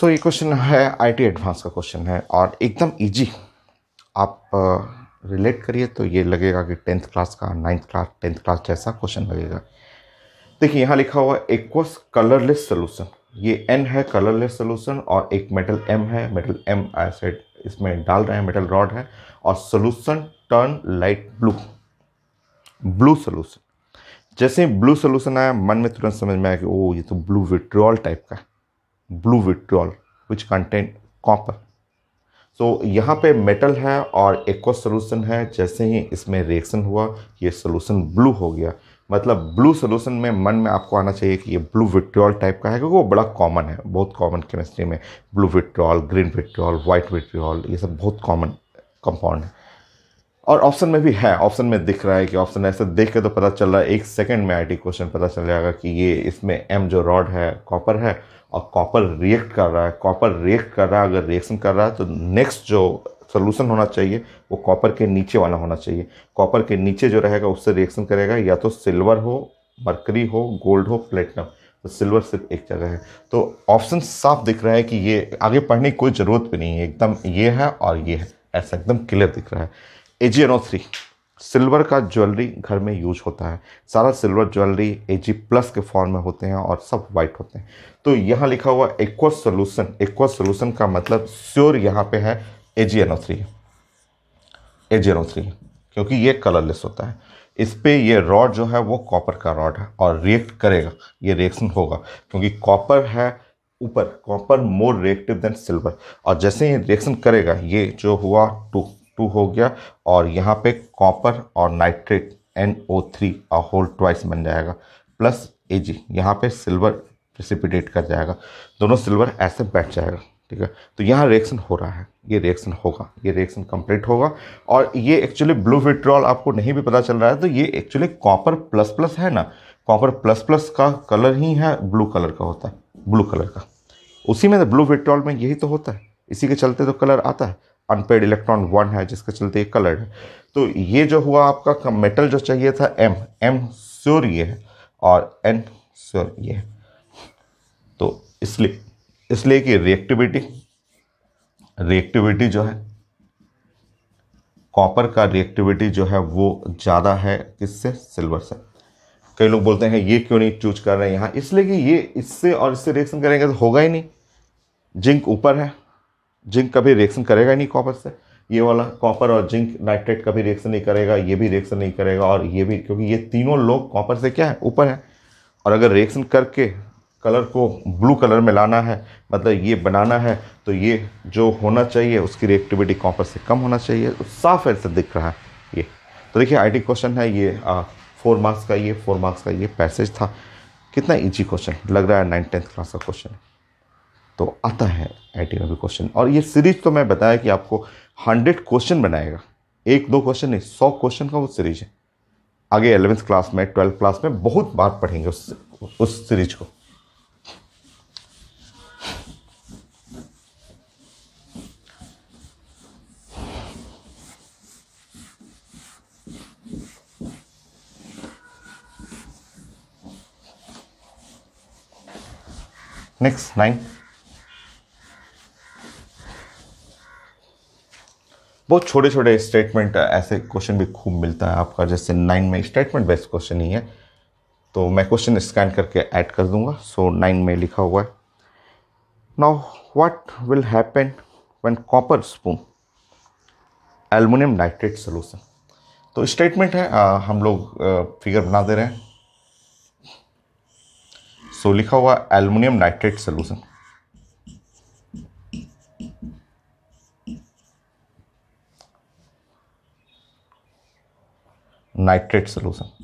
सो so, ये क्वेश्चन है आईटी एडवांस का क्वेश्चन है और एकदम इजी आप रिलेट करिए तो ये लगेगा कि टेंथ क्लास का नाइन्थ क्लास टेंथ क्लास जैसा क्वेश्चन लगेगा। देखिए यहाँ लिखा हुआ है एक्वस कलरलेस सोल्यूशन ये एन है कलरलेस सोल्यूशन और एक मेटल एम है। मेटल एम एसिड इसमें डाल रहे हैं मेटल रॉड है और solution turn light blue blue solution जैसे ही ब्लू सोल्यूशन आया मन में तुरंत समझ में आया कि ओ ये तो ब्लू विड्रॉल टाइप का है। Blue vitriol which content copper so यहाँ पे मेटल है और एक्वा सोल्यूशन है, जैसे ही इसमें रिएक्शन हुआ, ये सोल्यूशन ब्लू हो गया। मतलब ब्लू सोल्यूशन में मन में आपको आना चाहिए कि ये ब्लू विट्रॉल टाइप का है, क्योंकि वो बड़ा कॉमन है, बहुत कॉमन केमिस्ट्री में। Blue vitriol green vitriol white vitriol ये सब बहुत कॉमन कंपाउंड है। और ऑप्शन में भी है ऑप्शन में दिख रहा है कि ऑप्शन ऐसे देख के तो पता चल रहा है, एक सेकंड में आईटी क्वेश्चन पता चल जाएगा कि ये इसमें एम जो रॉड है कॉपर है और कॉपर रिएक्ट कर रहा है। कॉपर रिएक्ट कर रहा है, अगर रिएक्शन कर रहा है तो नेक्स्ट जो सोल्यूशन होना चाहिए, वो कॉपर के नीचे वाला होना चाहिए। कॉपर के नीचे जो रहेगा उससे रिएक्शन करेगा, या तो सिल्वर हो मरकरी हो गोल्ड हो प्लेटिनम तो सिल्वर सिर्फ़ एक जगह है। तो ऑप्शन साफ़ दिख रहा है कि ये आगे पढ़ने की कोई ज़रूरत भी नहीं है। एकदम ये है और ये है। ऐसा एकदम क्लियर दिख रहा है। A G N O three silver का ज्वेलरी घर में यूज़ होता है। सारा silver jewellery A G plus के फॉर्म में होते हैं और सब वाइट होते हैं। तो यहाँ लिखा हुआ एक्वस सोल्यूशन एक्वस सोल्यूशन का मतलब श्योर यहाँ पे है A G N O three A G N O three क्योंकि ये कलरलेस होता है। इस पर ये रॉड जो है वो कॉपर का रॉड है और रिएक्ट करेगा, ये रिएक्शन होगा, क्योंकि कॉपर है ऊपर copper more reactive than silver और जैसे ही रिएक्शन करेगा, ये जो हुआ टू टू हो गया और यहाँ पे कॉपर और नाइट्रेट एन ओ थ्री और होल ट्वाइस बन जाएगा प्लस ए जी यहाँ पे सिल्वर प्रिसिपिटेट कर जाएगा। दोनों सिल्वर ऐसे बैठ जाएगा, ठीक है? तो यहाँ रिएक्शन हो रहा है, ये रिएक्शन होगा, ये रिएक्शन कंप्लीट होगा। और ये एक्चुअली ब्लू विट्रॉल आपको नहीं भी पता चल रहा है तो ये एक्चुअली कॉपर प्लस प्लस है ना? कॉपर प्लस प्लस का कलर ही है ब्लू कलर का होता है ब्लू कलर का। उसी में तो ब्लू विट्रॉल में यही तो होता है, इसी के चलते तो कलर आता है। अनपेड इलेक्ट्रॉन वन है, जिसके चलते ये कलर्ड है। तो ये जो हुआ आपका मेटल जो चाहिए था एम एम श्योर ये है और एन श्योर ये है। तो इसलिए इसलिए कि रिएक्टिविटी रिएक्टिविटी जो है कॉपर का रिएक्टिविटी जो है, वो ज़्यादा है किससे? सिल्वर से। कई लोग बोलते हैं, ये क्यों नहीं चूज़ कर रहे हैं यहाँ? इसलिए कि ये इससे और इससे रिएक्शन करेंगे तो होगा ही नहीं। जिंक ऊपर है जिंक कभी रिएक्शन करेगा ही नहीं कॉपर से। ये वाला कॉपर और जिंक नाइट्रेट कभी रिएक्शन नहीं करेगा ये भी रिएक्शन नहीं करेगा और ये भी क्योंकि ये तीनों लोग कॉपर से क्या है? ऊपर है। और अगर रिएक्शन करके कलर को ब्लू कलर में लाना है मतलब ये बनाना है तो ये जो होना चाहिए उसकी रिएक्टिविटी कॉपर से कम होना चाहिए। तो साफ़ ऐसे दिख रहा है ये। तो देखिए आई क्वेश्चन है ये आ, फोर मार्क्स का ये फोर मार्क्स का ये पैसेज था। कितना ईजी क्वेश्चन लग रहा है नाइन टेंथ क्लास का क्वेश्चन तो आता है आई टी में भी क्वेश्चन और ये सीरीज़ तो मैं बताया कि आपको हंड्रेड क्वेश्चन बनाएगा। एक, दो क्वेश्चन नहीं, सौ क्वेश्चन का वो सीरीज़ है। आगे एलेवेंथ क्लास में ट्वेल्थ क्लास में बहुत बार पढ़ेंगे उस उस सीरीज़ को। नेक्स्ट नाइन बहुत छोटे छोटे स्टेटमेंट ऐसे क्वेश्चन भी खूब मिलता है आपका जैसे नाइन में स्टेटमेंट बेस्ड क्वेश्चन ही है। तो मैं क्वेश्चन स्कैन करके ऐड कर दूँगा। सो so, नाइन में लिखा हुआ है। Now what will happen when copper spoon aluminium nitrate solution तो स्टेटमेंट है आ, हम लोग आ, फिगर बना दे रहे हैं। सो so, लिखा हुआ aluminium nitrate solution nitrate solution.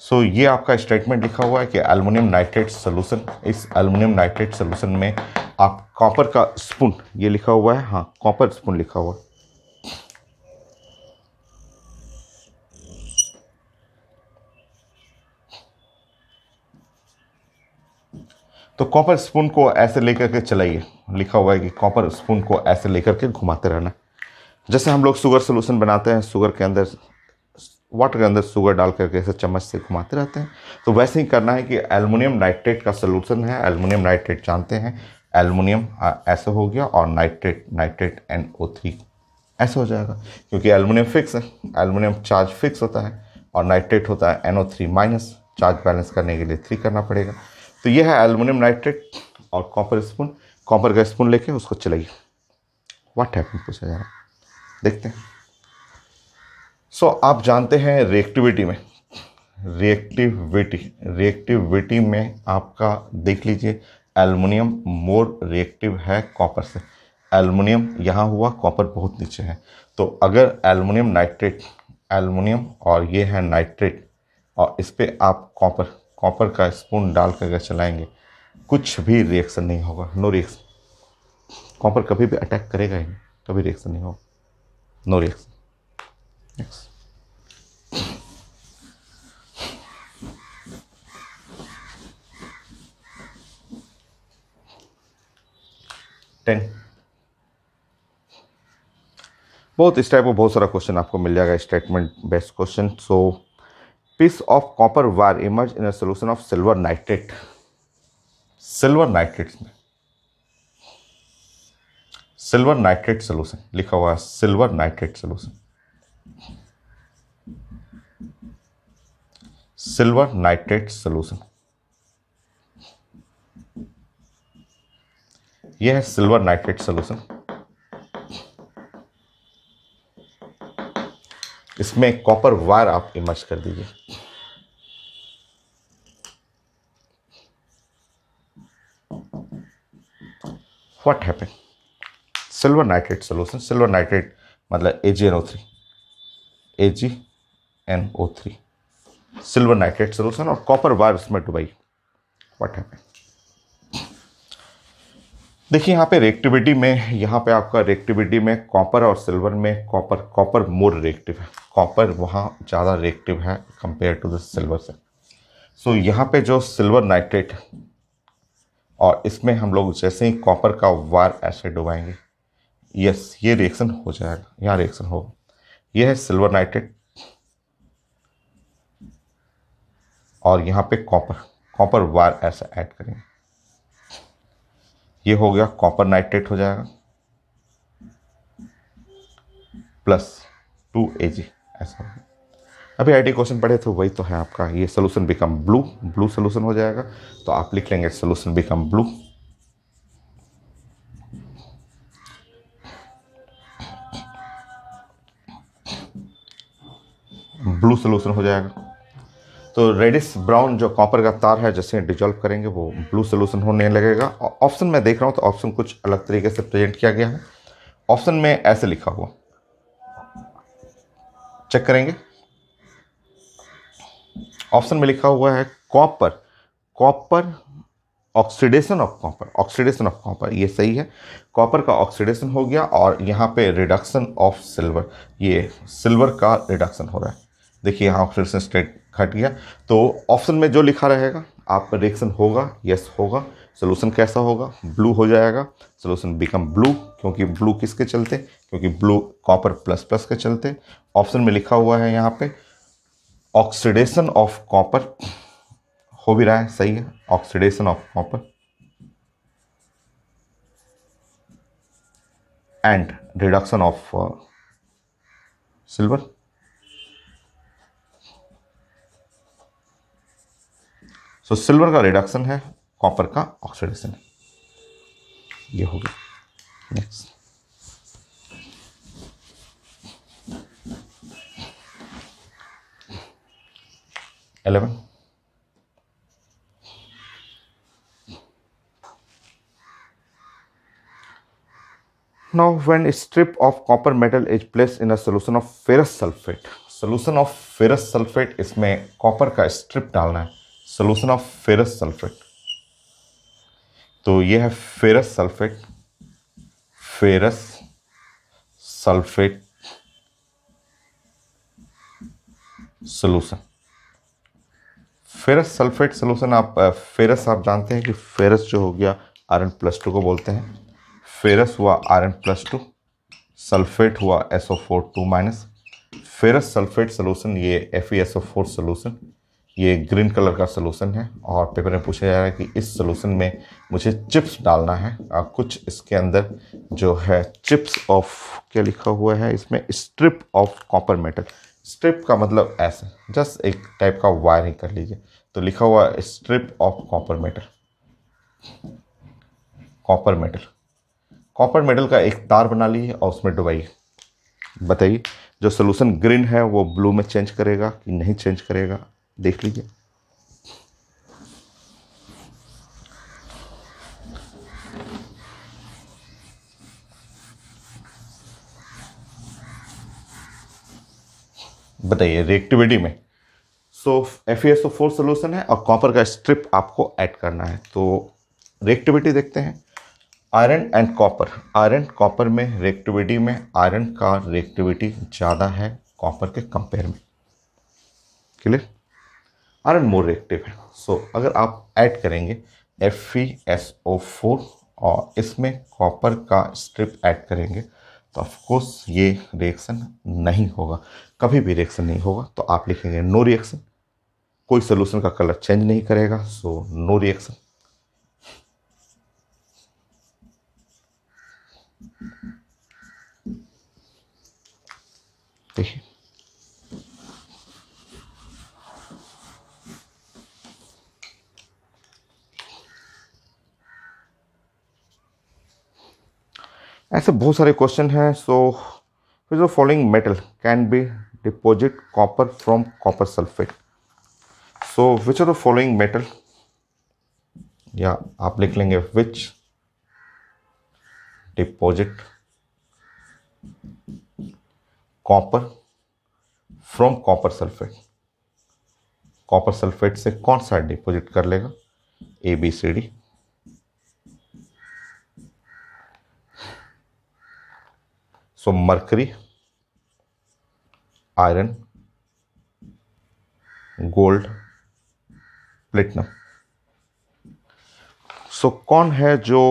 So so, ये आपका स्टेटमेंट लिखा हुआ है कि एल्युमिनियम नाइट्रेट सोल्यूशन इस एल्युमिनियम नाइट्रेट सोल्यूशन में आप कॉपर का स्पून ये लिखा हुआ है हाँ कॉपर स्पून लिखा हुआ है। तो कॉपर स्पून को ऐसे लेकर के चलाइए। लिखा हुआ है कि कॉपर स्पून को ऐसे लेकर के घुमाते रहना। जैसे हम लोग शुगर सोल्यूशन बनाते हैं शुगर के अंदर वाटर के अंदर शुगर डाल करके ऐसे चम्मच से घुमाते रहते हैं। तो वैसे ही करना है कि एल्युमिनियम नाइट्रेट का सोल्यूशन है। एल्युमिनियम नाइट्रेट जानते हैं। एल्युमिनियम ऐसे हो गया और nitrate nitrate N O three ऐसे हो जाएगा, क्योंकि एल्युमिनियम फिक्स है। एल्युमिनियम चार्ज फिक्स होता है और नाइट्रेट होता है N O three minus charge balance करने के लिए थ्री करना पड़ेगा। तो यह है एल्युमिनियम नाइट्रेट और कॉपर स्पून कॉपर का स्पून लेके उसको चलाइए। वाट हैपन पूछा जा रहा देखते हैं। सो so, आप जानते हैं रिएक्टिविटी में। रिएक्टिविटी रिएक्टिविटी में आपका देख लीजिए एल्युमिनियम मोर रिएक्टिव है कॉपर से। एल्युमिनियम यहाँ हुआ कॉपर बहुत नीचे है। तो अगर एल्युमिनियम नाइट्रेट एल्युमिनियम और ये है नाइट्रेट और इस पर आप कॉपर कॉपर का स्पून डाल कर अगर चलाएँगे, कुछ भी रिएक्शन नहीं होगा। नो रिएक्शन कॉपर कभी भी अटैक करेगा ही नहीं। कभी रिएक्शन नहीं होगा। नो रिएक्शन टेन बहुत इस टाइप का बहुत सारा क्वेश्चन आपको मिल जाएगा statement best question so of copper wire emerged in a solution of silver nitrate. Silver nitrate में। सिल्वर नाइट्रेट सोल्यूशन लिखा हुआ है silver nitrate solution silver nitrate solution यह है सिल्वर नाइट्रेट सोल्यूशन इसमें कॉपर वायर आप इमर्ज कर दीजिए। What happen silver nitrate solution silver nitrate मतलब A G N O three A G N O three silver nitrate solution और copper wire उसमें डुबाई व्हाट हैपन देखिए, यहाँ पे रिएक्टिविटी में, यहाँ पे आपका रिएक्टिविटी में कॉपर और सिल्वर में कॉपर कॉपर मोर रिएक्टिव है। कॉपर वहाँ ज़्यादा रिएक्टिव है कंपेयर टू द सिल्वर से। सो so, यहाँ पे जो सिल्वर नाइट्रेट और इसमें हम लोग जैसे ही कॉपर का वार ऐसे डुबाएँगे यस ये रिएक्शन हो जाएगा यहाँ रिएक्शन होगा। यह है सिल्वर नाइट्रेट और यहाँ पे कॉपर कॉपर वार ऐसा ऐड करेंगे। ये हो गया कॉपर नाइट्रेट हो जाएगा प्लस टू ए जी ऐसा हो। अभी आईटी क्वेश्चन पढ़े तो वही तो है आपका। ये solution become blue blue solution हो जाएगा। तो आप लिख लेंगे solution become blue blue solution हो जाएगा। तो रेडिस ब्राउन जो कॉपर का तार है, जैसे डिजॉल्व करेंगे, वो ब्लू सोल्यूशन होने लगेगा। ऑप्शन में देख रहा हूँ तो ऑप्शन कुछ अलग तरीके से प्रेजेंट किया गया है। ऑप्शन में ऐसे लिखा हुआ। चेक करेंगे। ऑप्शन में लिखा हुआ है copper copper oxidation of copper oxidation of copper ये सही है। कॉपर का ऑक्सीडेशन हो गया और यहाँ पे रिडक्शन ऑफ़ सिल्वर ये सिल्वर का रिडक्शन हो रहा है। देखिए यहाँ ऑक्सीडेशन स्टेट घट गया। तो ऑप्शन में जो लिखा रहेगा, आप रिएक्शन होगा यस होगा। सोल्यूशन कैसा होगा? ब्लू हो जाएगा। सोल्यूशन बिकम ब्लू क्योंकि ब्लू किसके चलते? क्योंकि ब्लू कॉपर प्लस प्लस के चलते। ऑप्शन में लिखा हुआ है यहाँ पे ऑक्सीडेशन ऑफ़ कॉपर हो भी रहा है, सही है। Oxidation of copper and reduction of silver so silver का रिडक्शन है। कॉपर का ऑक्सीडेशन ये हो गया. Next eleven now when strip of copper metal is place in a solution of ferrous sulphate solution of ferrous sulphate इसमें copper का strip डालना है. सोल्यूशन ऑफ़ फेरस सल्फेट तो ये है ferrous sulphate ferrous sulphate solution ferrous sulphate solution आप ferrous आप जानते हैं कि फेरस जो हो गया आयरन प्लस टू को बोलते हैं। फेरस हुआ are N plus two sulphate हुआ S O four two minus ferrous sulphate solution ये F E S O four solution ये ग्रीन कलर का सोलूशन है और पेपर में पूछा जा रहा है कि इस सोलूशन में मुझे चिप्स डालना है। और कुछ इसके अंदर जो है चिप्स ऑफ़ क्या लिखा हुआ है? इसमें strip of copper metal strip का मतलब ऐसे जस्ट एक टाइप का वायरिंग कर लीजिए। तो लिखा हुआ strip of copper metal copper metal copper metal का एक तार बना लीजिए और उसमें डुबाइए। बताइए, जो सोल्यूशन ग्रीन है, वो ब्लू में चेंज करेगा कि नहीं चेंज करेगा? देख लीजिए। बताइए रिएक्टिविटी में। So F S four solution है और कॉपर का स्ट्रिप आपको ऐड करना है। तो रिएक्टिविटी देखते हैं। Iron and copper iron copper में रिएक्टिविटी में आयरन का रिएक्टिविटी ज़्यादा है कॉपर के कंपेयर में। क्लियर आयरन मोर रिएक्टिव है। सो so, अगर आप ऐड करेंगे F E S O four और इसमें कॉपर का स्ट्रिप ऐड करेंगे तो ऑफकोर्स ये रिएक्शन नहीं होगा। कभी भी रिएक्शन नहीं होगा तो आप लिखेंगे नो रिएक्शन कोई सोल्यूशन का कलर चेंज नहीं करेगा सो नो रिएक्शन देखिए। ऐसे बहुत सारे क्वेश्चन हैं so which the following metal can be deposit copper from copper sulphate so which are the following metal या आप लिख लेंगे which deposit copper from copper sulphate copper sulphate से कौन सा डिपॉजिट कर लेगा? A B C D so mercury, iron, gold, platinum. So कौन है जो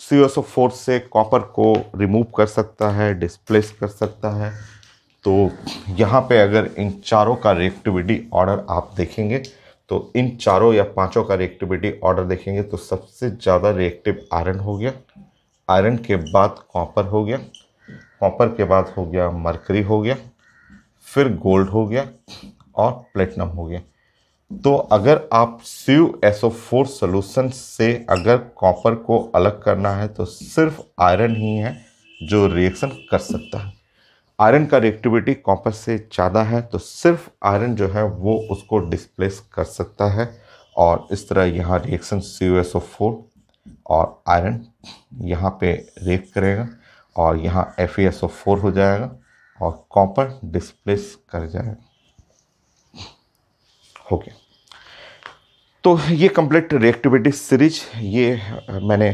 सी एस से कॉपर को रिमूव कर सकता है डिस्प्लेस कर सकता है? तो यहाँ पे अगर इन चारों का रिएक्टिविटी ऑर्डर आप देखेंगे तो इन चारों या पाँचों का रिएक्टिविटी ऑर्डर देखेंगे तो सबसे ज़्यादा रिएक्टिव आयरन हो गया। आयरन के बाद कॉपर हो गया। कॉपर के बाद हो गया मरकरी हो गया, फिर गोल्ड हो गया और प्लेटिनम हो गया। तो अगर आप सीव एसओ फोर सोल्यूशन से अगर कॉपर को अलग करना है तो सिर्फ़ आयरन ही है जो रिएक्शन कर सकता है। आयरन का रिएक्टिविटी कॉपर से ज़्यादा है तो सिर्फ़ आयरन जो है वो उसको डिस्प्लेस कर सकता है। और इस तरह यहाँ reaction C U S O four और आयरन यहाँ पे रिएक्ट करेगा। और यहाँ F E S O four हो जाएगा और कॉपर डिस्प्लेस कर जाएगा। गया तो ये कंप्लीट रिएक्टिविटी सीरीज़ ये मैंने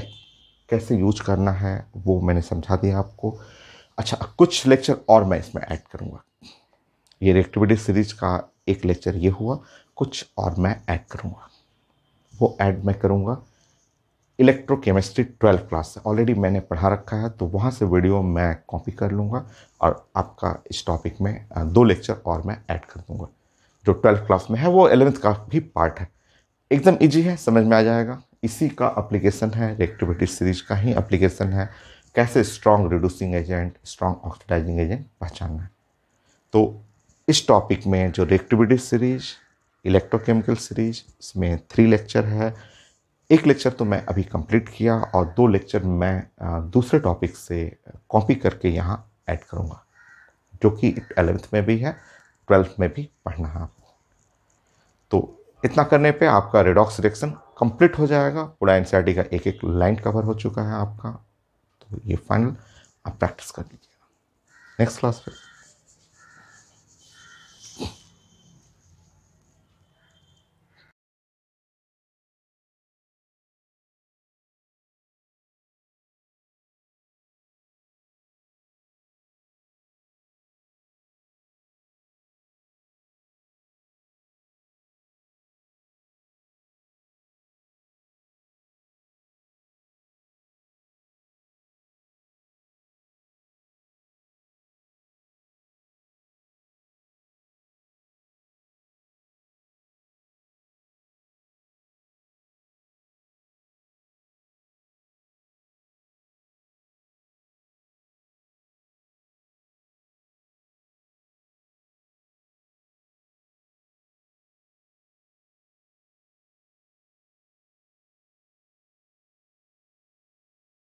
कैसे यूज़ करना है, वो मैंने समझा दिया आपको। अच्छा कुछ लेक्चर और मैं इसमें ऐड करूँगा। ये रिएक्टिविटी सीरीज़ का एक लेक्चर ये हुआ, कुछ और मैं ऐड करूँगा। वो ऐड मैं करूँगा। इलेक्ट्रोकेमिस्ट्री ट्वेल्थ क्लास से। ऑलरेडी मैंने पढ़ा रखा है तो वहाँ से वीडियो मैं कॉपी कर लूँगा और आपका इस टॉपिक में दो लेक्चर और मैं ऐड कर दूँगा। जो ट्वेल्थ क्लास में है, वो एलेवेंथ का भी पार्ट है। एकदम ईजी है, समझ में आ जाएगा। इसी का अप्लीकेशन है रेक्टिविटी सीरीज़ का ही अप्लीकेशन है। कैसे strong reducing agent strong oxidising agent पहचानना है। तो इस टॉपिक में जो रेक्टिविटी सीरीज़ इलेक्ट्रोकेमिकल सीरीज़ इसमें थ्री लेक्चर है। एक लेक्चर तो मैं अभी कंप्लीट किया और दो लेक्चर मैं दूसरे टॉपिक से कॉपी करके यहाँ ऐड करूँगा, जो कि एलेवेंथ में भी है ट्वेल्थ में भी पढ़ना है आपको। तो इतना करने पे आपका रेडॉक्स रिएक्शन कंप्लीट हो जाएगा। पूरा एन का एक एक लाइन कवर हो चुका है आपका। तो ये फाइनल आप प्रैक्टिस कर लीजिएगा। नेक्स्ट क्लास पे।